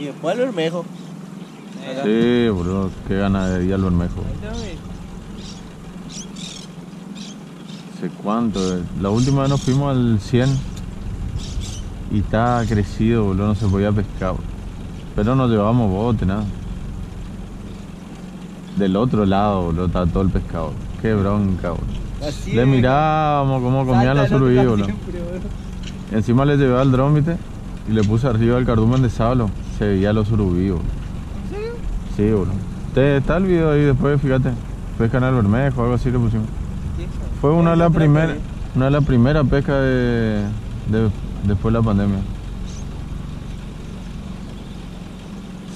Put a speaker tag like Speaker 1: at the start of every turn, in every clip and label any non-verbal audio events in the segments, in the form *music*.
Speaker 1: Y después al Bermejo.
Speaker 2: Sí, bro, qué ganadería el Bermejo.
Speaker 1: Está, güey.
Speaker 2: sé cuánto. eh. La última vez nos fuimos al 100 y está crecido, boludo, no se podía pescar. boludo. Pero no llevábamos bote, nada. Del otro lado, boludo, estaba todo el pescado. Qué bronca, boludo. Le mirábamos cómo comían los surubí, boludo. Encima le llevé al dron, ¿viste? Y le puse arriba el cardumen de sable. Se veía los surubí, boludo.
Speaker 1: ¿En serio?
Speaker 2: Sí, boludo. Te, está el video ahí después, fíjate. Pescan al bermejo, algo así le pusimos. Fue una de las primeras una de las primeras pescas de, de- después de la pandemia.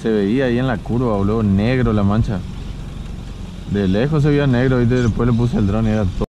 Speaker 2: Se veía ahí en la curva, boludo, negro la mancha. De lejos se veía negro y después le puse el dron y era todo.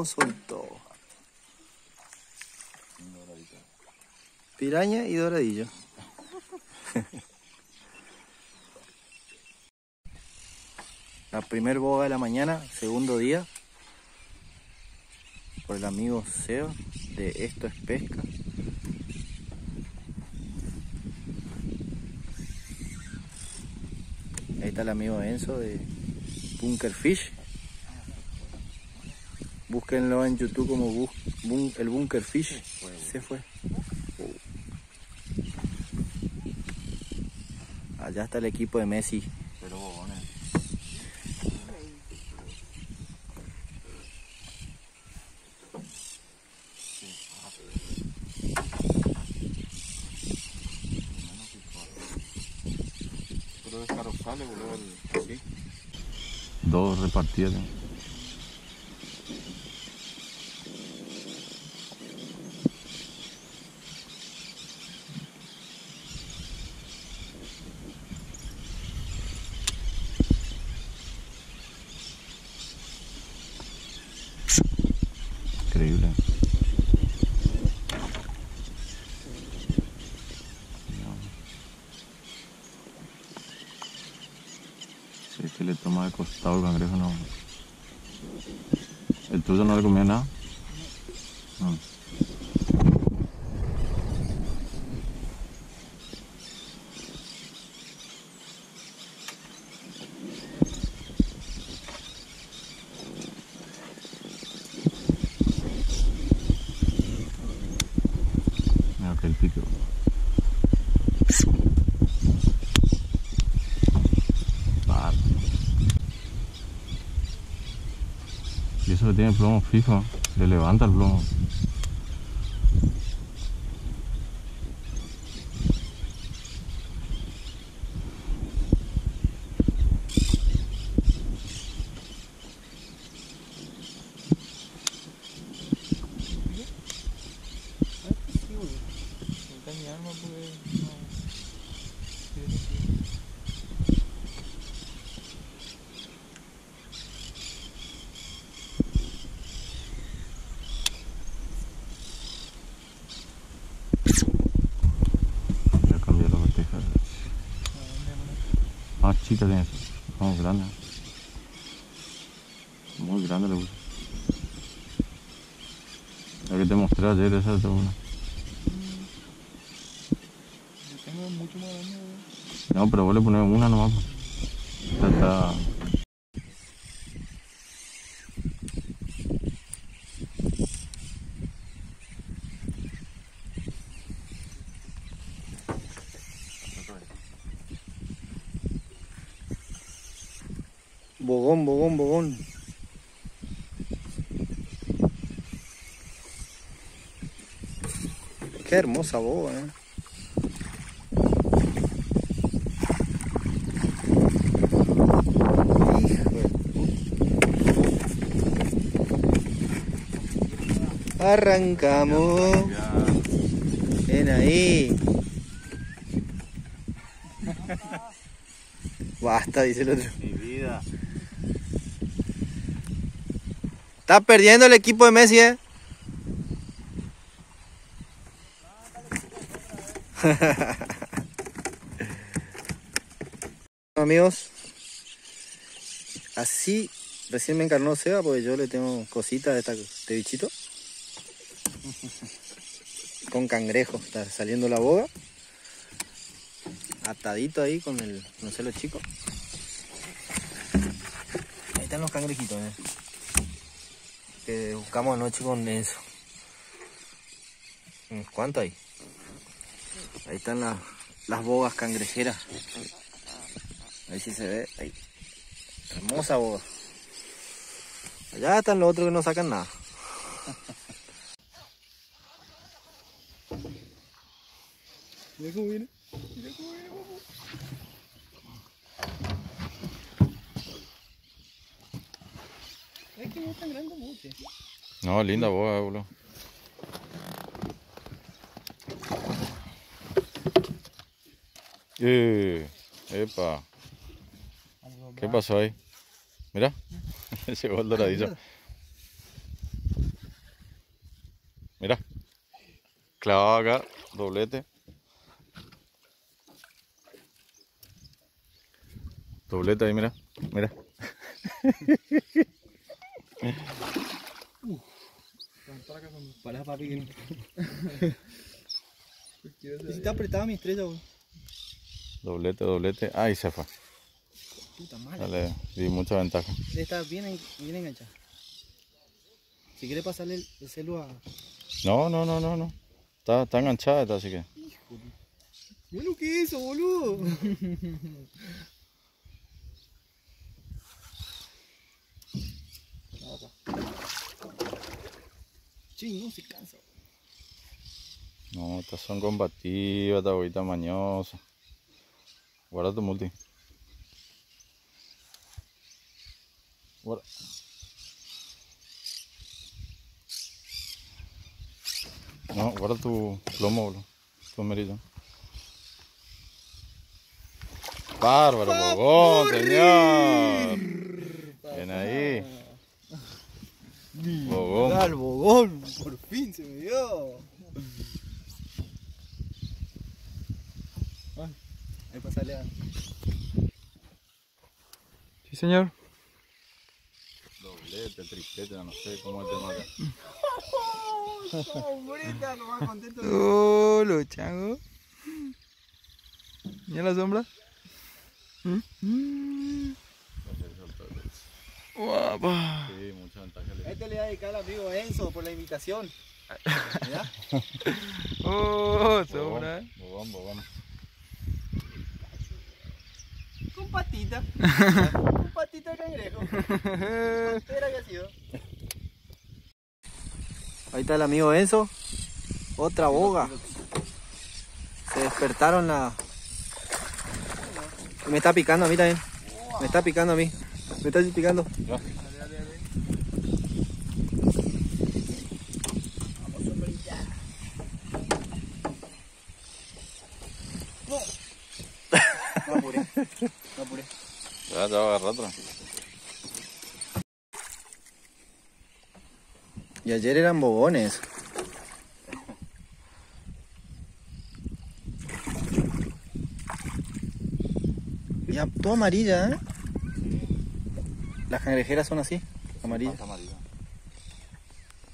Speaker 1: No, soltó. Piraña y doradillo. *laughs* La primer boga de la mañana, segundo día. Por el amigo Seba de Esto es Pesca. Ahí está el amigo Enzo de Bunker Fish. Búsquenlo en YouTube como bu- el Bunker Fish. Se fue. Allá está el equipo de Messi.
Speaker 2: Dos repartidas. Increíble. Sí, que le toma de costado el cangrejo, no. ¿El tuyo no le comía nada? No. Mira que el pique. Par. Y eso que tiene plomo fijo, le levanta el plomo. Ya cambié la botija. Más chica tiene eso. Más grande. Muy grande le puse. La que te mostré ayer, esa es una. No, pero vos le pones una nomás. pues. Esta está.
Speaker 1: hermosa boa, ¿eh? Arrancamos. Ven ahí. Basta, dice el otro.
Speaker 2: Mi vida.
Speaker 1: Está perdiendo el equipo de Messi, eh. *laughs* Amigos, así recién me encarnó Seba porque yo le tengo cositas de este bichito. *laughs* Con cangrejo, está saliendo la boga. Atadito ahí con el no sé lo chico. Ahí están los cangrejitos, eh que buscamos anoche con eso. ¿Cuánto hay? Ahí están las, las bogas cangrejeras. A ver si se ve. Ahí. Hermosa boga. Allá están los otros que no sacan nada. Mira cómo viene. Mira cómo viene. Es que no es tan grande como este.
Speaker 2: No, linda boga, boludo. Eh, epa. ¿Qué pasó ahí? Mira, *laughs* llegó el doradillo. Mira, clavado acá, doblete. Doblete ahí, mira, mira.
Speaker 1: Para papi que Si está apretada mi estrella, güey.
Speaker 2: Doblete, doblete. Ahí se fue.
Speaker 1: Puta madre.
Speaker 2: Dale, di mucha ventaja.
Speaker 1: Está bien, en- bien enganchada. Si quiere pasarle el, el celu a.
Speaker 2: No, no, no, no, no. Está, está enganchada esta, así que.
Speaker 1: Mira lo que es eso, boludo. Sí, no se cansa.
Speaker 2: No, estas son combativas, esta agüita mañosa. Guarda tu multi. Guarda. No, guarda tu plomo, boludo. Tu amarillo. Bárbaro, bobón, señor. Ven ahí. Bobón.
Speaker 1: Al bogón, por fin se me dio. Ahí pasale a.
Speaker 2: Sí, señor. Doblete, triplete, no sé cómo es el tema acá.
Speaker 1: No más contento.
Speaker 3: Oh, los changos. ¿Mira la sombra? Mm. Guapa.
Speaker 2: Sí, mucha ventaja. le-
Speaker 1: Este le va a dedicar al amigo Enzo por la invitación. ¿Ya? *laughs*
Speaker 3: Oh,
Speaker 2: Bobón,
Speaker 3: sombra.
Speaker 2: bobón, bobón.
Speaker 1: Con patita. *laughs* Con patita de cangrejo. Espera que ha sido. Ahí está el amigo Enzo. Otra boga. Se despertaron la. Me está picando a mí también. Me está picando a mí. Me está picando. No apuré. No apuré.
Speaker 2: Ya, ya va a agarrar otra.
Speaker 1: Y ayer eran bobones. Ya, todo amarilla, ¿eh? Las cangrejeras son así, amarillas.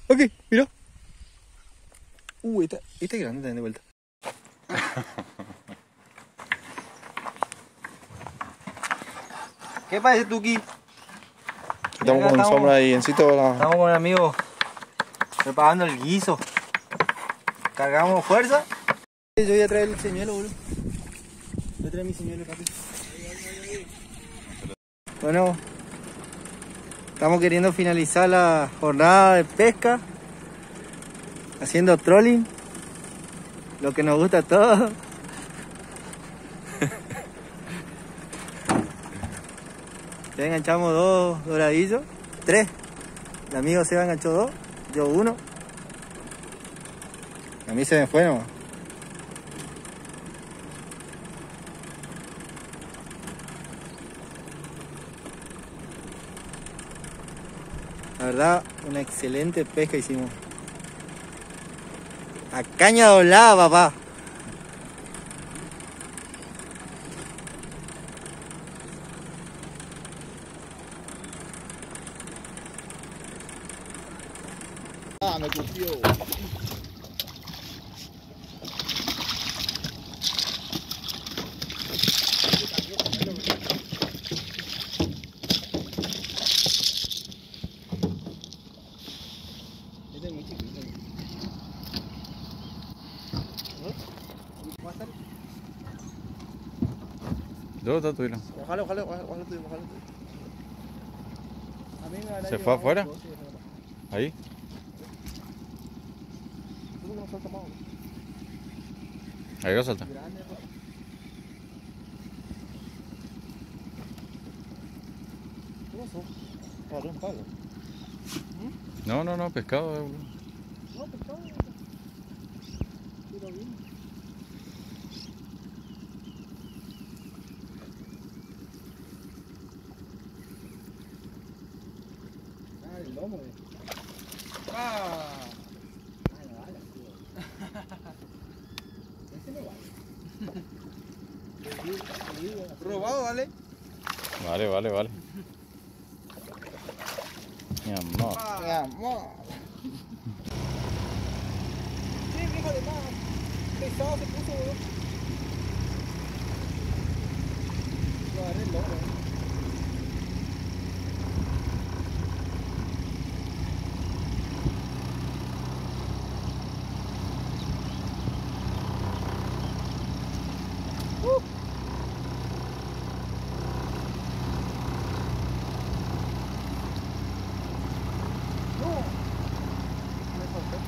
Speaker 1: Ok, mira. Uh, esta, esta es grande también de vuelta. *laughs* ¿Qué pasa, Tuki?
Speaker 3: Estamos con
Speaker 1: estamos.
Speaker 3: sombra y encito la.
Speaker 1: Estamos con el amigo preparando el guiso. Cargamos fuerza. Yo voy a traer el señuelo, boludo. Voy a traer mi señuelo, papi. Bueno, estamos queriendo finalizar la jornada de pesca. Haciendo trolling. Lo que nos gusta a todos. Ya enganchamos dos doradillos. Tres. El amigo se enganchó dos. Yo uno. A mí se me fue, ¿no? La verdad, una excelente pesca hicimos. A caña doblada, papá.
Speaker 3: Ah, me cogió.
Speaker 1: Este es muy chiquito.
Speaker 2: ¿Dónde está tu hilo?
Speaker 1: Ojalá, ojalá, ojalá, ojalá, ojalá. A mí me habrá
Speaker 2: ¿Se fue afuera?
Speaker 1: algo, sí, es verdad.
Speaker 2: Ahí.
Speaker 1: ¿Tú no sueltas más?
Speaker 2: Ahí va a saltar.
Speaker 1: Grande, pues. ¿Qué pasó? Agarré un palo.
Speaker 2: No, no, no, pescado. eh.
Speaker 1: No, pescado. Tiro bien.
Speaker 2: Mi amor.
Speaker 1: Sí, hijo de más. Pesado se puso, weón. Lo agarré el lomo, eh.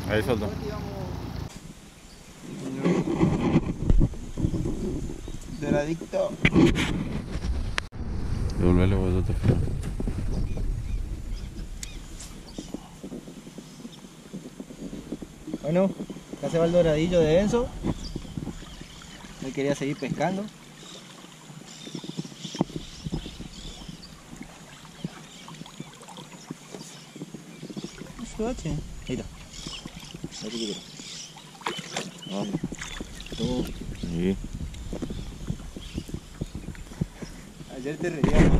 Speaker 2: Ahí soltó.
Speaker 3: Doradito.
Speaker 2: Devolverle vosotros.
Speaker 1: Bueno, acá se va el doradillo de Enzo. Él quería seguir pescando. Ahí está. Ahí chiquitito. Vamos. Tú.
Speaker 2: Sí.
Speaker 1: Ayer te reía.